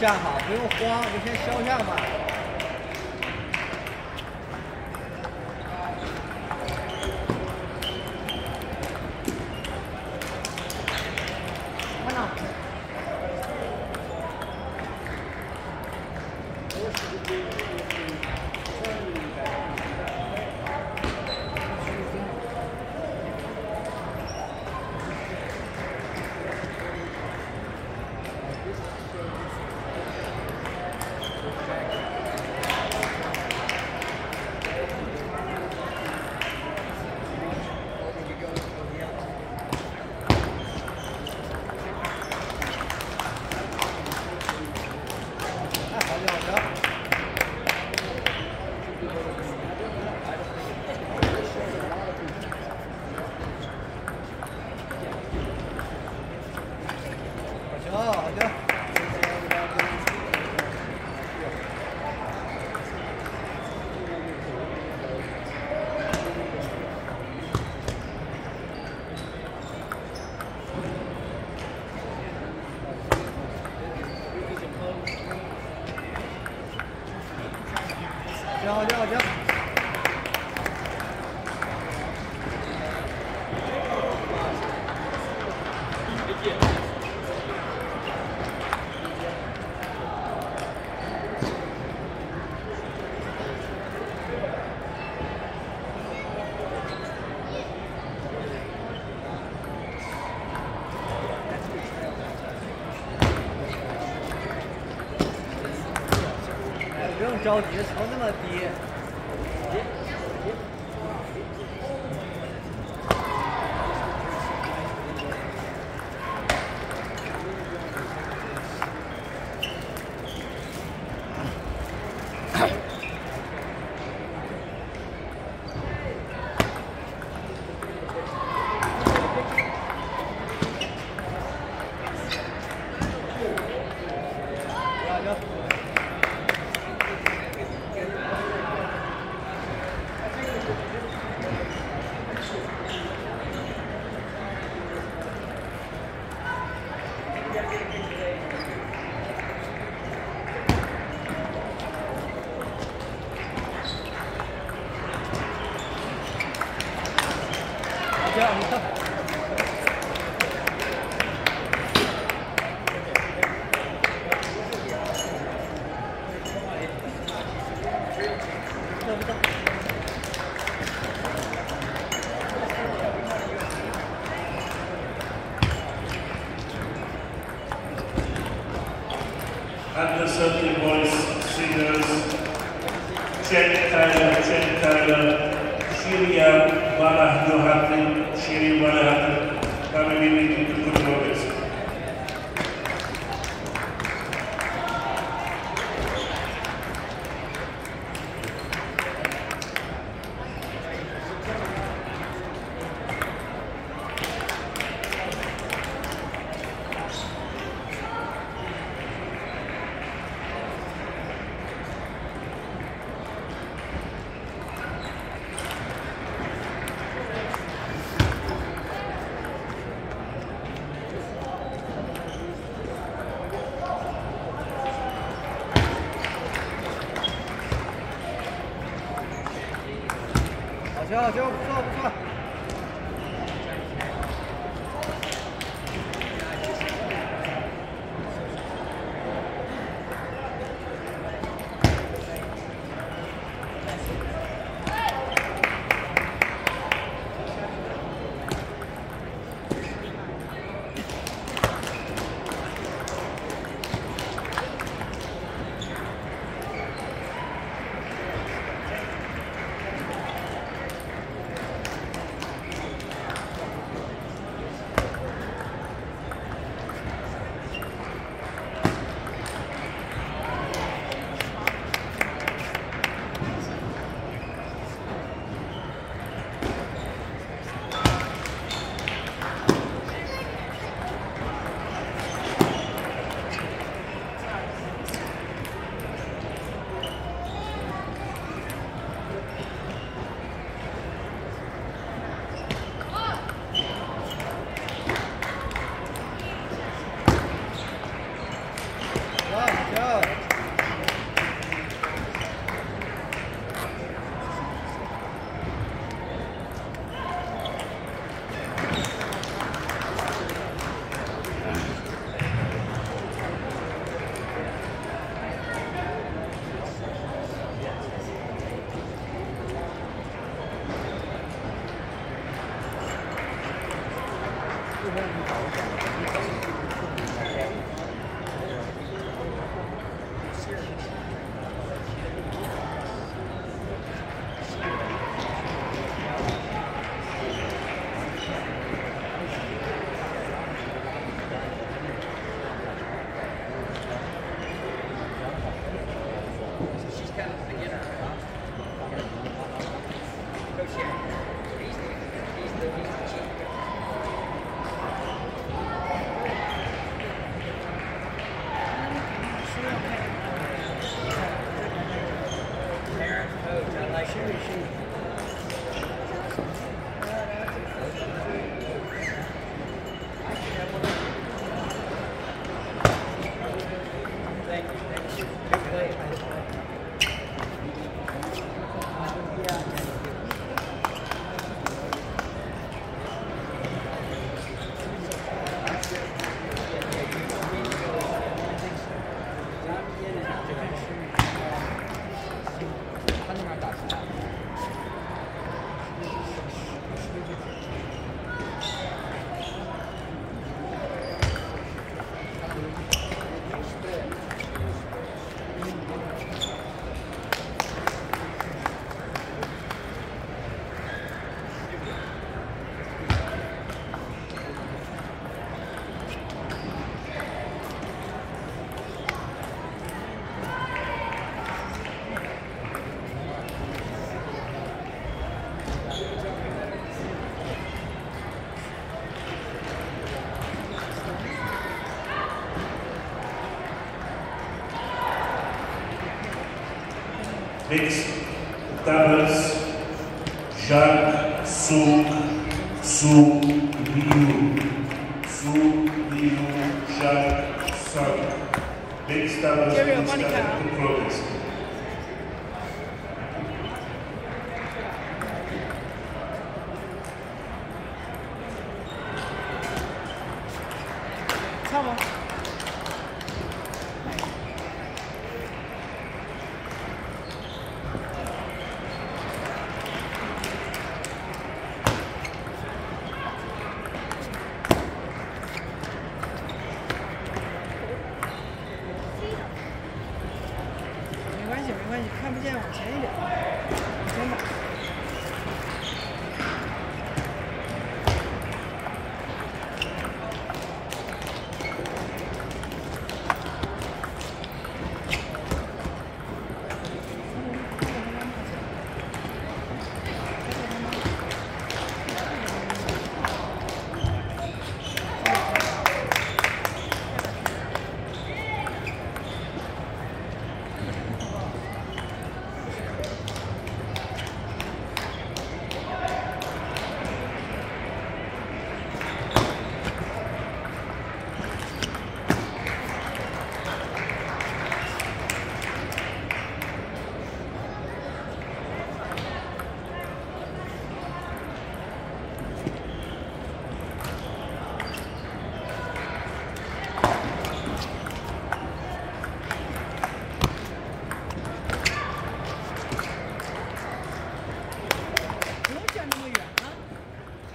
站好不用慌你先消一下吧。不用着急从那么这样你 Fix, Tabas, Jacques, Sul, Sul, Liu, Sul, Liu, Jacques, Sabe, Fix, Tabas, Fix, Tabas, Fix,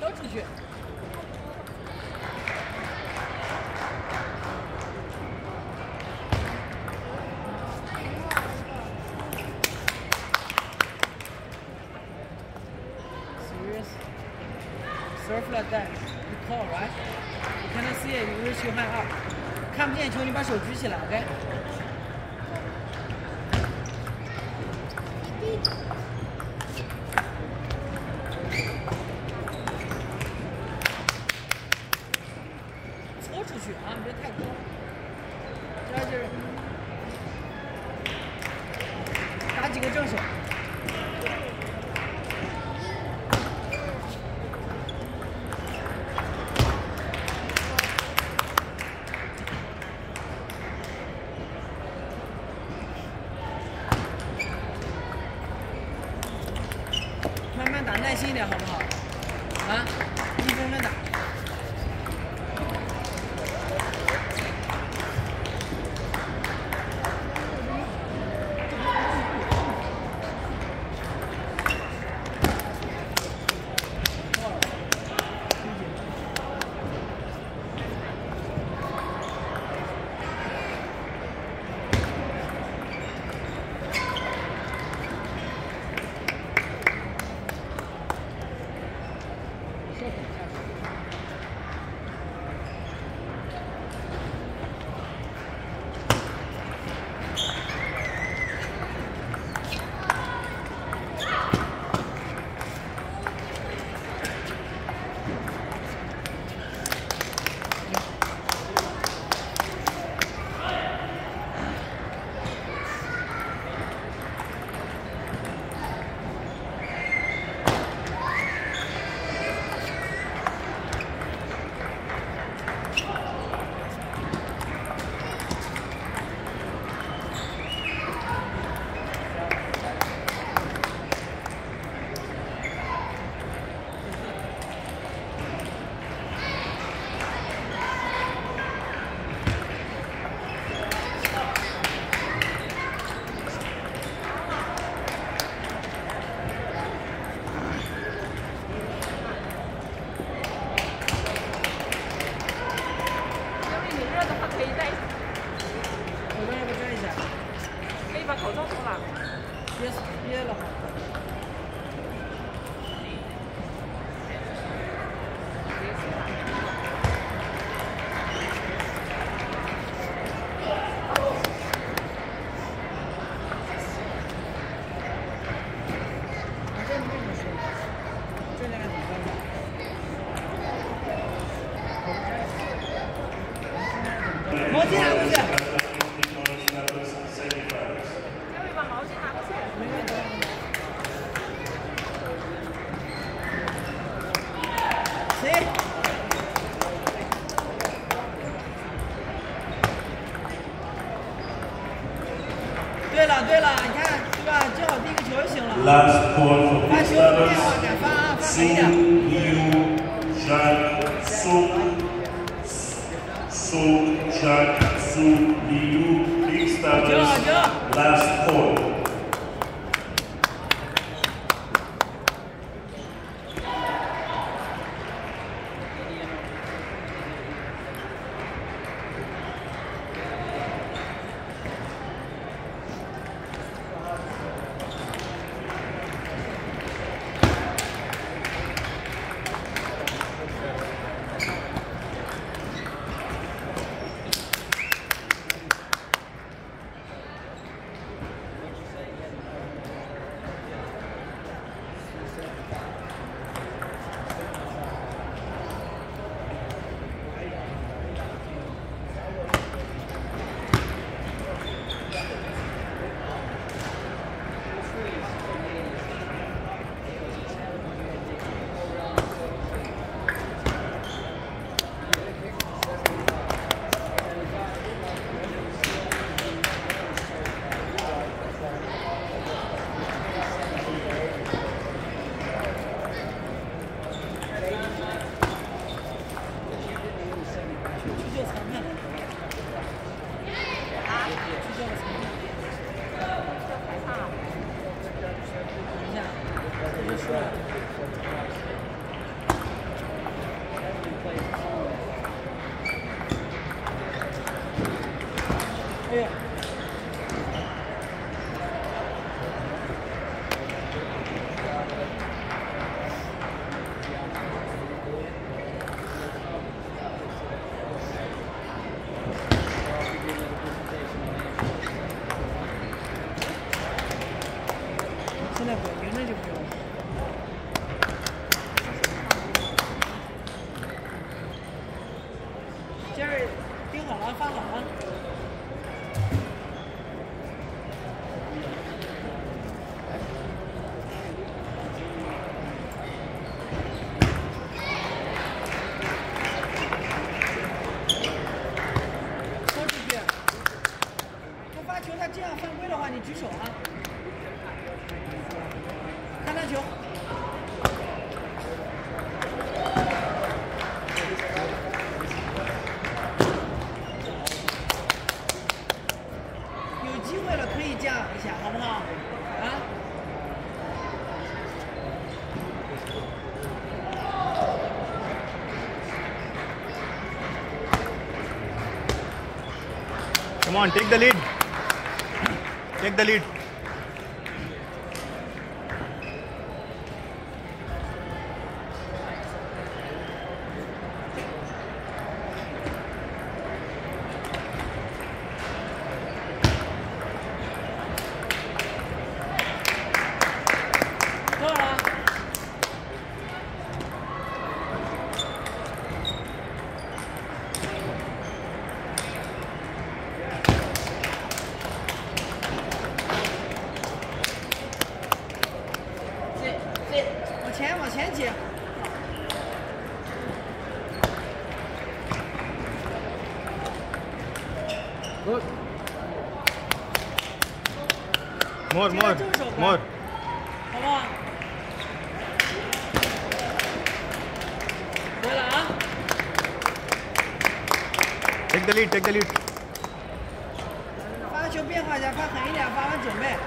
消出去。Serious? Serve like that. You call, right? You cannot see it. You raise your hand up. 看不见球，你把手举起来，OK？搓出去啊，别太高，这就是几个正手。慢慢打，耐心一点，好不好？啊，一分分打。因为你热的话可以戴，口罩要不摘一下？可以把口罩脱了。憋憋了。谁对了对了，你看，对吧，正好第一个球就行了。啊，把球往下发啊，发一的。球，他这样犯规的话，你举手啊。看他球。有机会了可以这样一下，好不好？啊？Come on, take the lead. The lead. More, more, 好不好？对了啊！Take the lead, take the lead. 发球变化一下，发狠一点，发完准备。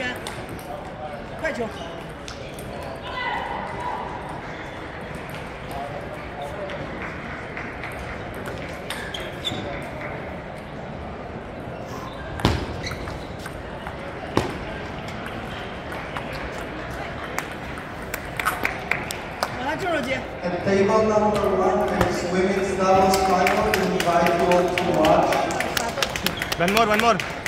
上旋，快球。往他正手接。 At table number one, it's women's doubles final. We invite you all to watch. One more, one more.